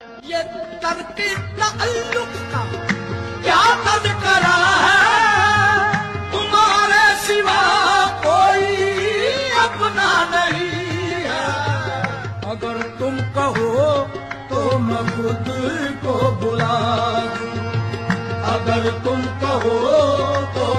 ये तरक तल्लुक का क्या करा है? तुम्हारे सिवा कोई अपना नहीं है। अगर तुम कहो तो मैं खुद को बुला अगर तुम कहो तो